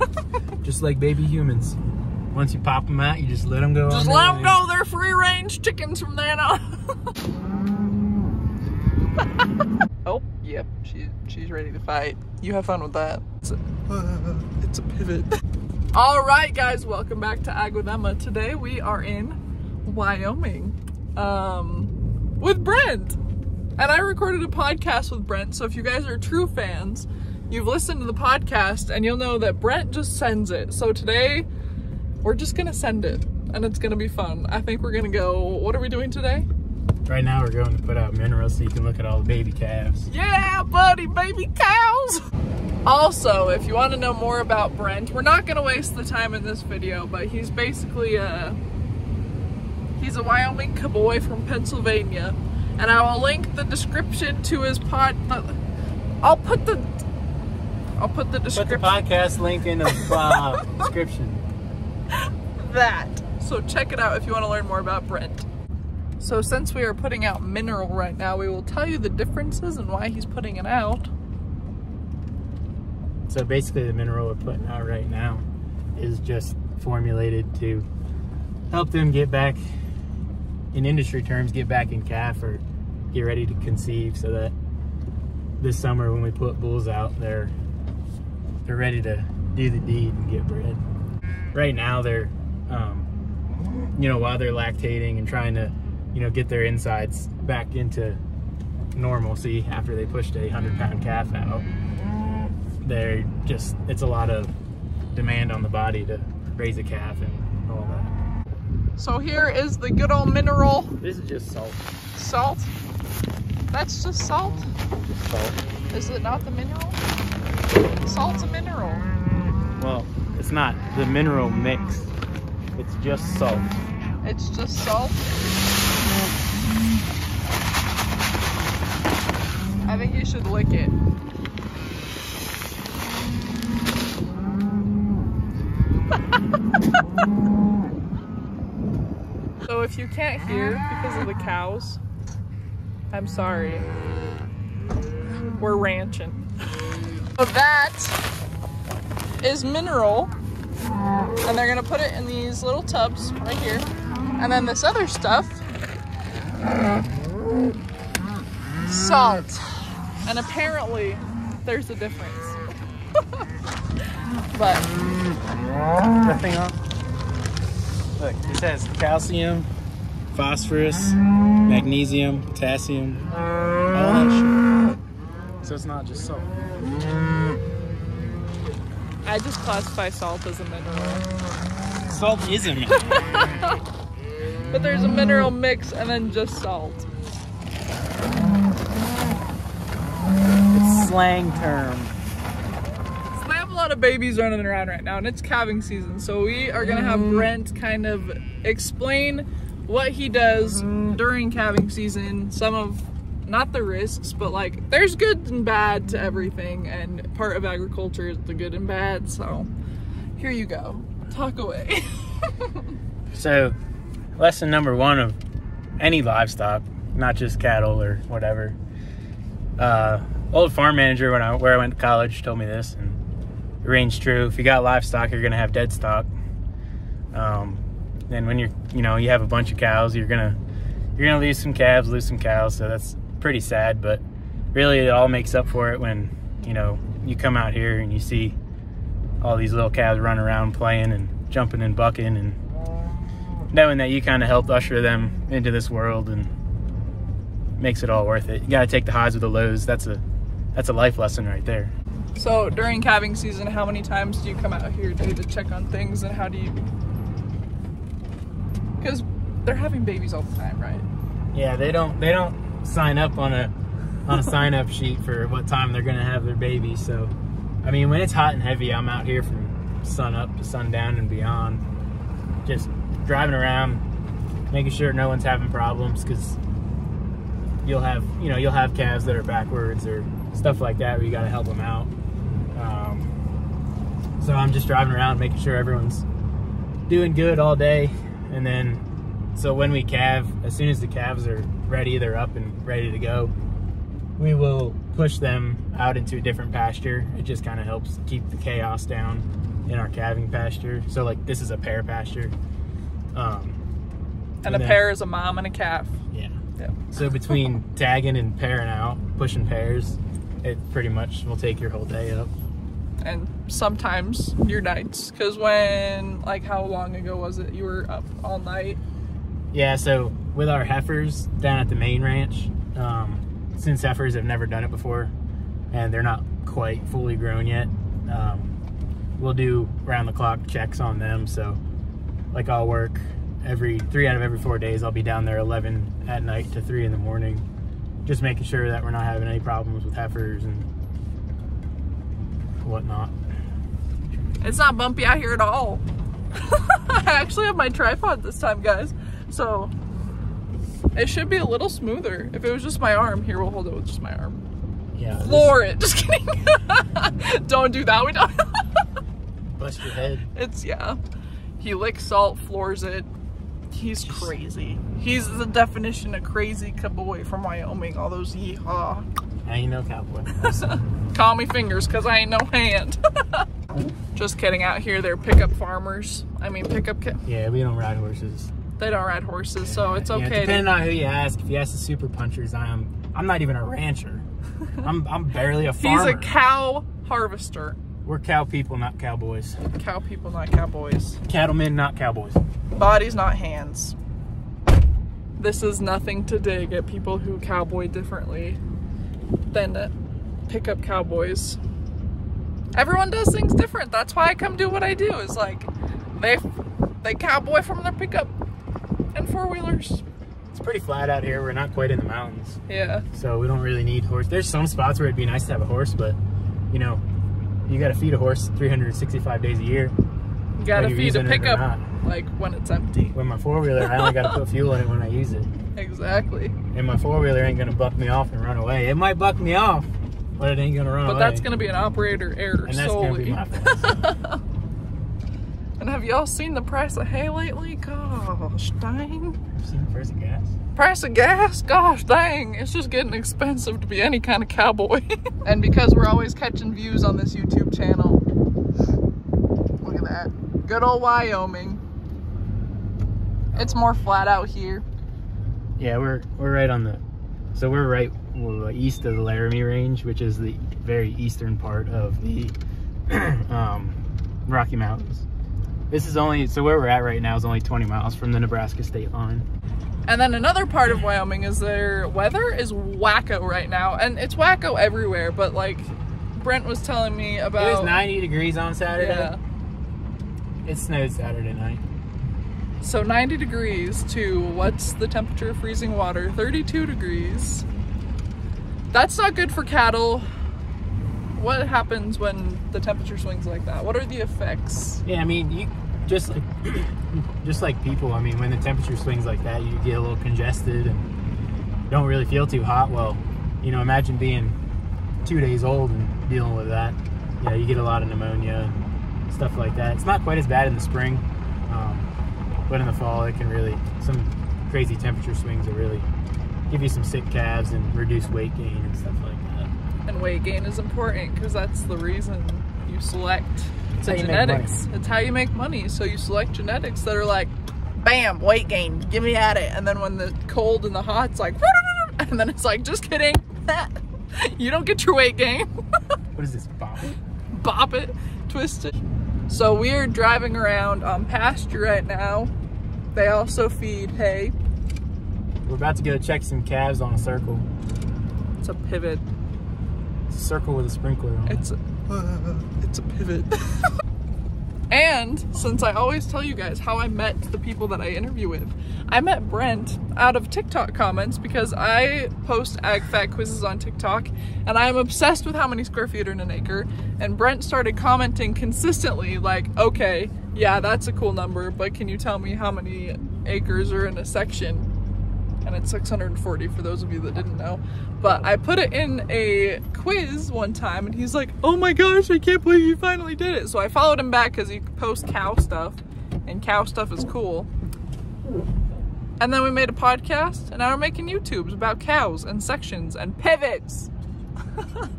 just like baby humans. Once you pop them out, you just let them go. Just let them way. go. They're free range chickens from then on. oh, yep. She, she's ready to fight. You have fun with that. It's a, it's a pivot. All right, guys. Welcome back to Ag with Emma. Today we are in Wyoming um, with Brent. And I recorded a podcast with Brent. So if you guys are true fans, you've listened to the podcast and you'll know that Brent just sends it. So today we're just gonna send it and it's gonna be fun. I think we're gonna go. What are we doing today? Right now, we're going to put out minerals so you can look at all the baby calves. Yeah, buddy, baby cows. Also, if you want to know more about Brent, we're not gonna waste the time in this video, but he's basically a he's a Wyoming cowboy from Pennsylvania, and I will link the description to his pod. Uh, I'll put the I'll put the description. Put the podcast link in the uh, description. that. So check it out if you want to learn more about Brent. So since we are putting out mineral right now, we will tell you the differences and why he's putting it out. So basically, the mineral we're putting out right now is just formulated to help them get back, in industry terms, get back in calf or get ready to conceive, so that this summer when we put bulls out, they're they're ready to do the deed and get bred. Right now, they're um, you know while they're lactating and trying to you know get their insides back into normalcy after they pushed a hundred pound calf out they're just it's a lot of demand on the body to raise a calf and all that. So here is the good old mineral This is just salt. salt. That's just salt. Just salt. Is it not the mineral? Salt's a mineral. Well, it's not the mineral mix. It's just salt. It's just salt. I think you should lick it. so if you can't hear because of the cows, I'm sorry. We're ranching. So that is mineral and they're gonna put it in these little tubs right here. And then this other stuff, salt. And apparently there's a difference. but Nothing on. Look, it says calcium, phosphorus, magnesium, potassium, all that shit. So it's not just salt. I just classify salt as a mineral. Salt is a mineral. But there's a mineral mix and then just salt. it's slang term. So they have a lot of babies running around right now, and it's calving season. So we are gonna have Brent kind of explain what he does during calving season. Some of not the risks, but like there's good and bad to everything, and part of agriculture is the good and bad. So here you go, talk away. So, lesson number one of any livestock, not just cattle or whatever. Uh, old farm manager when I where I went to college told me this, and it rings true. If you got livestock, you're gonna have dead stock. Um, and when you're, you know, you have a bunch of cows, you're gonna you're gonna lose some calves, lose some cows. So that's pretty sad, but really it all makes up for it when you know you come out here and you see all these little calves running around playing and jumping and bucking and knowing that you kind of helped usher them into this world and makes it all worth it. You got to take the highs with the lows. That's a that's a life lesson right there. so during calving season, how many times do you come out here to, to check on things, and how do you? Because they're having babies all the time, right? Yeah, they don't they don't sign up on a on a sign up sheet for what time they're gonna have their baby. So, I mean, when it's hot and heavy, I'm out here from sun up to sundown and beyond, just driving around, making sure no one's having problems because you'll have you know you'll have calves that are backwards or stuff like that where you got to help them out. Um, so I'm just driving around making sure everyone's doing good all day, and then so when we calve, as soon as the calves are ready, they're up and ready to go. We will push them out into a different pasture. It just kind of helps keep the chaos down. in our calving pasture. So like this is a pair pasture. Um, And a then- pair is a mom and a calf. Yeah. Yeah. So between tagging and pairing out, pushing pairs, it pretty much will take your whole day up. And sometimes your nights. Because when, like, how long ago was it? You were up all night. Yeah, so with our heifers down at the main ranch, um, since heifers have never done it before and they're not quite fully grown yet, um, we'll do round the clock checks on them. So, like, I'll work every three out of every four days, I'll be down there 11 at night to 3 in the morning, just making sure that we're not having any problems with heifers and whatnot. It's not bumpy out here at all. I actually have my tripod this time, guys. So it should be a little smoother. If it was just my arm, here we'll hold it with just my arm. Yeah, Floor it. Just kidding. don't do that. We don't. bust your head. it's yeah. He licks salt, floors it. He's crazy. He's the definition of crazy cowboy from Wyoming. All those yeehaw. I ain't no cowboy. Call me fingers because I ain't no hand. Just kidding. Out here, they're pickup farmers. I mean, pickup. Ca- yeah, we don't ride horses. They don't ride horses, so it's Yeah, okay. depending to, on who you ask. If you ask the super punchers, I'm I'm not even a rancher. I'm I'm barely a farmer. he's a cow harvester. We're cow people, not cowboys. Cow people, not cowboys. Cattlemen, not cowboys. Bodies, not hands. This is nothing to dig at people who cowboy differently than pickup cowboys. Everyone does things different. That's why I come do what I do. Is like they they cowboy from their pickup and four wheelers. It's pretty flat out here. We're not quite in the mountains, Yeah. so we don't really need horse. There's some spots where it'd be nice to have a horse, but you know, you got to feed a horse 365 days a year. You gotta feed a using it or pickup like when it's empty. When my four wheeler, I only got to put fuel in it when I use it, Exactly. and my four wheeler ain't gonna buck me off and run away. It might buck me off, but it ain't gonna run But away. But that's gonna be an operator error and that's gonna be my fault. and have y'all seen the price of hay lately? Gosh dang. Seen the price of gas? Price of gas? Gosh dang. It's just getting expensive to be any kind of cowboy. and because we're always catching views on this YouTube channel. Look at that. Good old Wyoming. It's more flat out here. Yeah, we're we're right on the. So we're right east of the Laramie Range, which is the very eastern part of the um, Rocky Mountains. This is only so where we're at right now is only 20 miles from the Nebraska state line. And then another part of Wyoming is their weather is wacko right now. And it's wacko everywhere, but like Brent was telling me about It was 90 degrees on Saturday. Yeah. It snowed Saturday night. So 90 degrees to what's the temperature of freezing water? 32 degrees. That's not good for cattle. What happens when the temperature swings like that? What are the effects? Yeah, I mean, you just like just like people. I mean, when the temperature swings like that, you get a little congested and don't really feel too hot. Well, you know, imagine being two days old and dealing with that. You you get a lot of pneumonia and stuff like that. It's not quite as bad in the spring, um, but in the fall, it can really some crazy temperature swings will really give you some sick calves and reduce weight gain and stuff like that. And weight gain is important because that's the reason you select It's the genetics. It's how you make money. So you select genetics that are like, bam, weight gain, give me at it. And then when the cold and the hot's like, and then it's like, just kidding. you don't get your weight gain. What is this, Bob? bop it, twist it. So we're driving around on pasture right now. They also feed hay. We're about to go check some calves on a circle. It's a pivot. It's a circle with a sprinkler on it. It's a, uh, it's a pivot. and since I always tell you guys how I met the people that I interview with, I met Brent out of TikTok comments because I post ag fact quizzes on TikTok and I'm obsessed with how many square feet are in an acre. And Brent started commenting consistently, like, okay, yeah, that's a cool number, but can you tell me how many acres are in a section? And it's 640 for those of you that didn't know. But I put it in a quiz one time and he's like, oh my gosh, I can't believe you finally did it. So I followed him back because he posts cow stuff and cow stuff is cool. And then we made a podcast and now we're making YouTubes about cows and sections and pivots.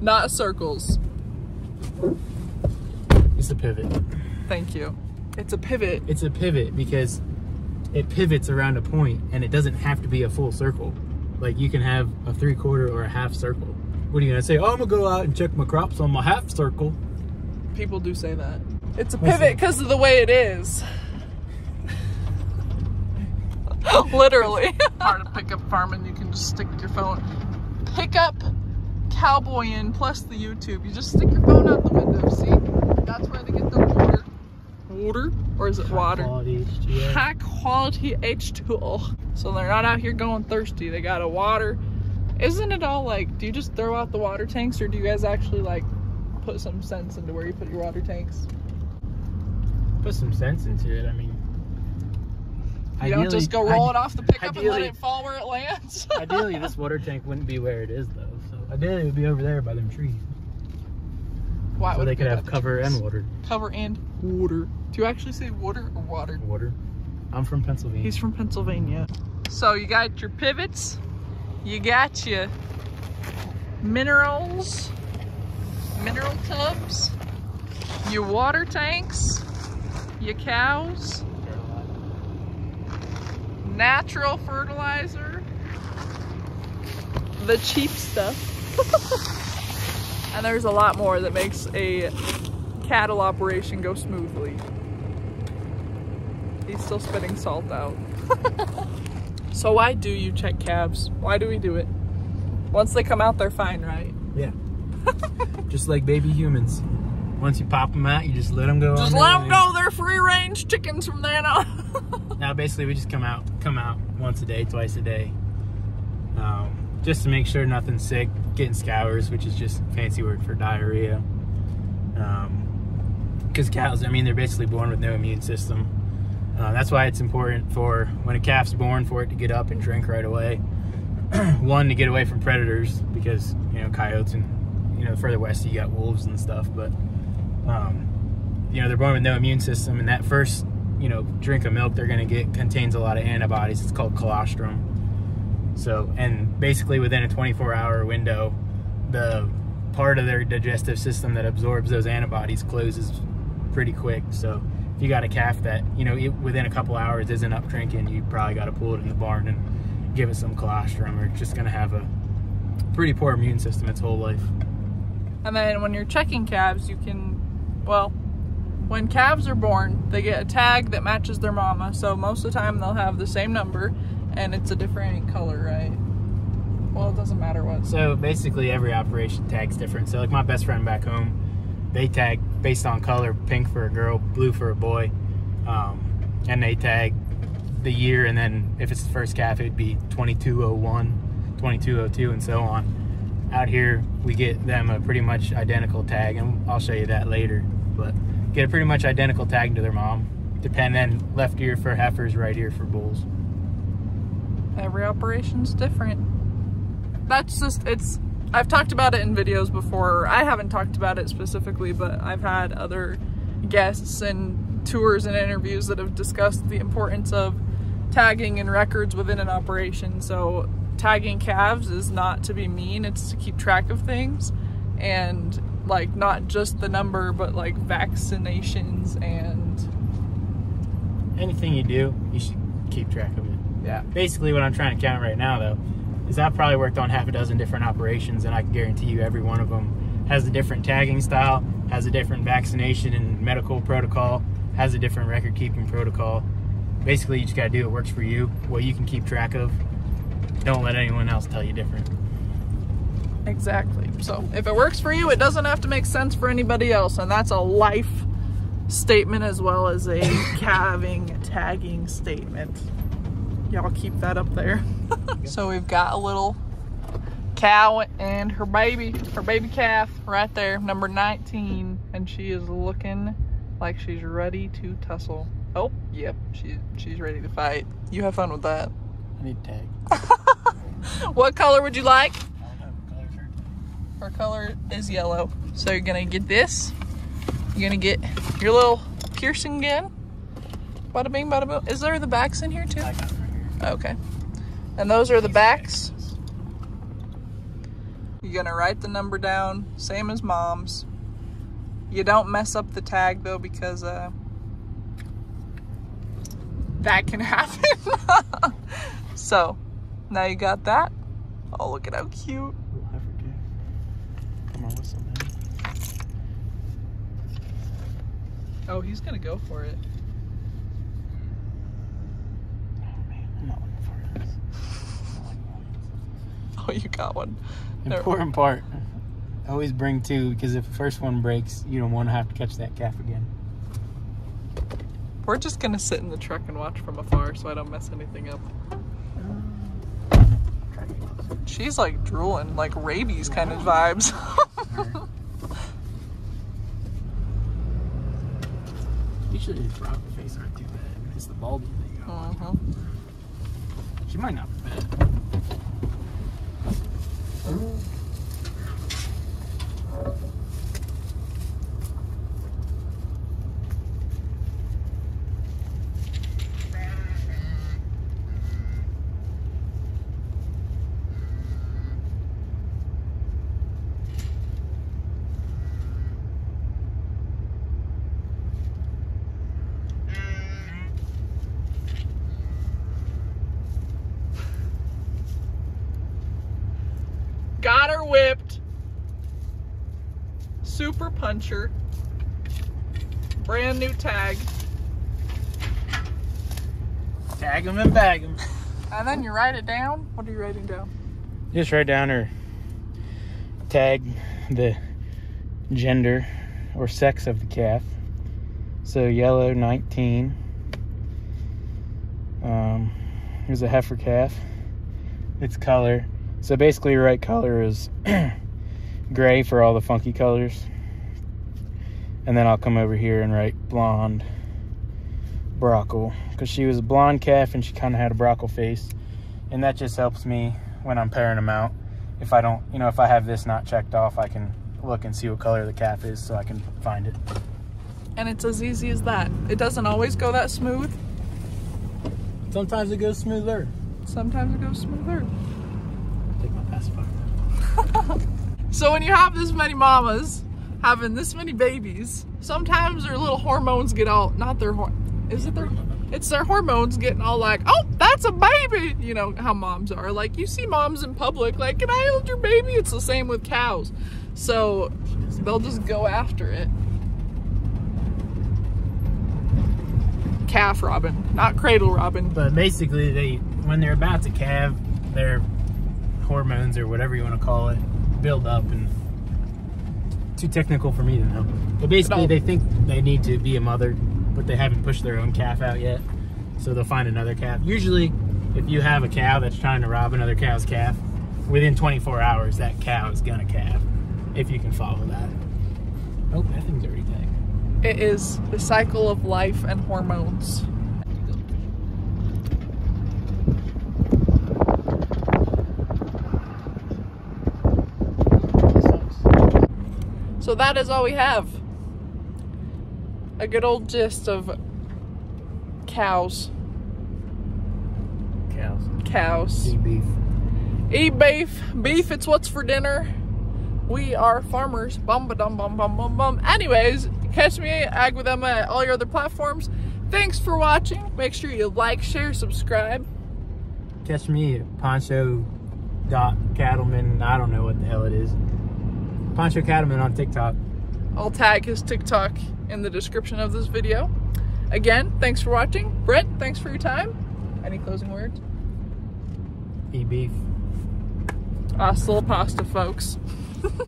Not circles. It's a pivot. Thank you. It's a pivot. It's a pivot because it pivots around a point and it doesn't have to be a full circle. Like you can have a three quarter or a half circle. What are you gonna say? Oh, I'm gonna go out and check my crops on my half circle. People do say that. It's a pivot because of the way it is. Literally. Part of pickup farming, you can just stick your phone. Pickup cowboy in plus the YouTube. You just stick your phone out the window. See? That's where they get the water. Water? Or is it water? Quality high quality H2O. So they're not out here going thirsty. They got a water. Isn't it all like, do you just throw out the water tanks or do you guys actually like put some sense into where you put your water tanks? Put some sense into it. I mean, You don't just go roll it off the pickup and let it fall where it lands? Ideally, this water tank wouldn't be where it is, though. So ideally, it would be over there by them trees, Why so would they could have cover dangerous? and water. Cover and water. Do you actually say water or water? Water. I'm from Pennsylvania. He's from Pennsylvania. So you got your pivots, you got your minerals, mineral tubs, your water tanks, your cows, natural fertilizer, the cheap stuff. and there's a lot more that makes a cattle operation go smoothly. He's still spitting salt out. so why do you check calves? Why do we do it? Once they come out, they're fine, right? Yeah. just like baby humans. Once you pop them out, you just let them go. Just let them go. They're free range chickens from then on. Now, basically, we just come out, come out once a day, twice a day, um, just to make sure nothing's sick. Getting scours, which is just fancy word for diarrhea. Because cows, I mean, they're basically born with no immune system. Uh, that's why it's important for when a calf's born for it to get up and drink right away. One to get away from predators because you know coyotes and you know further west you got wolves and stuff. But um, you know they're born with no immune system, and that first you know drink of milk they're going to get contains a lot of antibodies. It's called colostrum. So and basically within a 24 hour window, the part of their digestive system that absorbs those antibodies closes pretty quick. So if you got a calf that you know it, within a couple hours isn't up drinking, you probably got to pull it in the barn and give it some colostrum, or it's just going to have a pretty poor immune system its whole life. and then when you're checking calves, you can, well, when calves are born, they get a tag that matches their mama. So most of the time they'll have the same number, and it's a different color, right? Well, it doesn't matter what. So basically, every operation tags different. So like my best friend back home, they tag based on color: pink for a girl, blue for a boy, um, and they tag the year. And then if it's the first calf, it'd be 2201, 2202, and so on. Out here, we get them a pretty much identical tag, and I'll show you that later. But get a pretty much identical tag to their mom. Depend then left ear for heifers, right ear for bulls. Every operation's different. That's just, it's, I've talked about it in videos before. I haven't talked about it specifically, but I've had other guests and tours and interviews that have discussed the importance of tagging and records within an operation. So tagging calves is not to be mean, it's to keep track of things and like not just the number, but like vaccinations and Anything you do, you should keep track of it. Yeah. basically what I'm trying to count right now though is I've probably worked on half a dozen different operations and I can guarantee you every one of them has a different tagging style, has a different vaccination and medical protocol, has a different record keeping protocol. Basically, you just got to do what works for you, what you can keep track of. Don't let anyone else tell you different. Exactly. So if it works for you, it doesn't have to make sense for anybody else. And that's a life statement as well as a calving tagging statement. Y'all keep that up there. so we've got a little cow and her baby, her baby calf right there, number 19. And she is looking like she's ready to tussle. Oh, yep, she, she's ready to fight. You have fun with that. I need a tag. What color would you like? Her color is yellow. So you're gonna get this. You're gonna get your little piercing gun. Bada bing, bada boom. Is there the backs in here too? I got it right here. Okay. And those are the backs. You're gonna write the number down, same as mom's. You don't mess up the tag though because uh, that can happen. so now you got that. Oh, look at how cute. Come on, what's something? Oh, he's gonna go for it. Oh man, I'm not looking for this. You got one. Important part. Always bring two because if the first one breaks, you don't want to have to catch that calf again. We're just gonna sit in the truck and watch from afar so I don't mess anything up. She's like drooling, like rabies kind of vibes. Usually the rock face aren't too bad. It's the that you got. Mhm. She might not be bad. Got her whipped. Super puncher. Brand new tag. Tag them and bag them. And then you write it down. What are you writing down? Just write down her tag, the gender or sex of the calf. So yellow 19. Um, here's a heifer calf. Its color. So basically, right color is gray for all the funky colors. And then I'll come over here and write blonde brockle because she was a blonde calf and she kind of had a brockle face. And that just helps me when I'm pairing them out. If I don't, you know, if I have this not checked off, I can look and see what color the calf is so I can find it. And it's as easy as that. It doesn't always go that smooth. Sometimes it goes smoother. Sometimes it goes smoother. So when you have this many mamas having this many babies, sometimes their little hormones get all not their hor is it their it's their hormones getting all like, oh, that's a baby. You know how moms are. Like you see moms in public, like, can I hold your baby? It's the same with cows. So they'll just go after it. Calf robin, not cradle robin. But basically, they when they're about to calve, their hormones or whatever you want to call it build up and too technical for me to know. But basically, they think they need to be a mother, but they haven't pushed their own calf out yet. So they'll find another calf. Usually, if you have a cow that's trying to rob another cow's calf, within 24 hours, that cow is gonna calve. If you can follow that. Oh, that thing's already tagged. It is the cycle of life and hormones. So that is all we have. A good old gist of cows. Cows. Cows. Eat beef. Eat beef. Beef, it's what's for dinner. We are farmers. Bum ba dum bum bum bum bum. Anyways, catch me Ag with Emma at all your other platforms. Thanks for watching. Make sure you like, share, subscribe. Catch me at Poncho dot Cattleman. I don't know what the hell it is. Poncho Cattleman on TikTok. I'll tag his TikTok in the description of this video. Again, thanks for watching. Brent, thanks for your time. Any closing words? Eat beef. Ah, Hasta la pasta, folks.